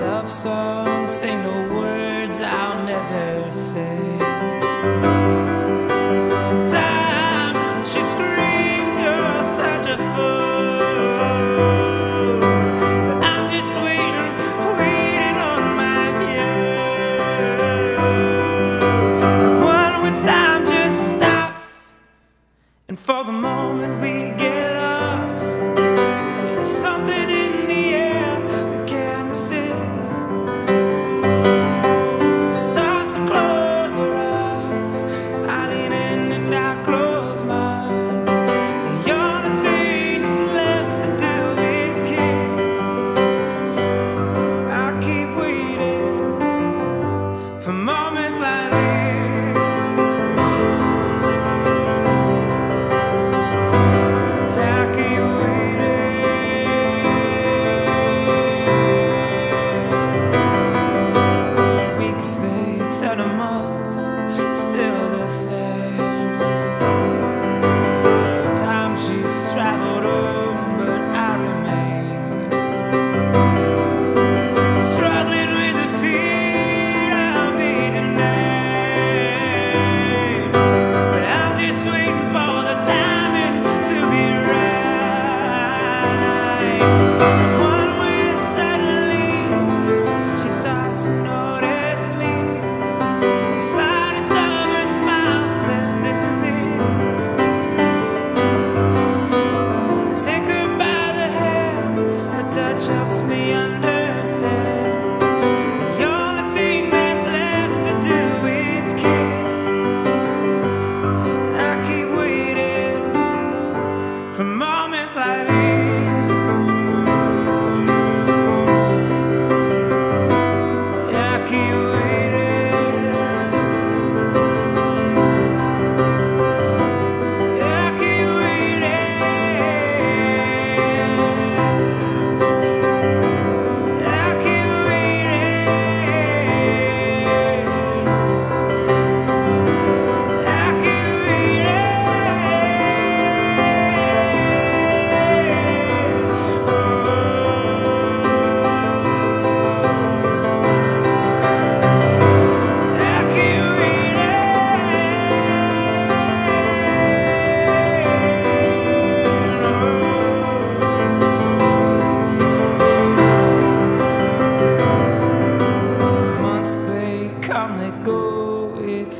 Love songs sing the words I'll never say. In Time, she screams you're such a fool. But I'm just waiting, waiting on my One time just stops. And for the moment we get Tenements still the same. Time she's traveled on, but I remain struggling with the fear I'll be denied. But I'm just waiting for the timing to be right.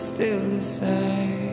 still the same.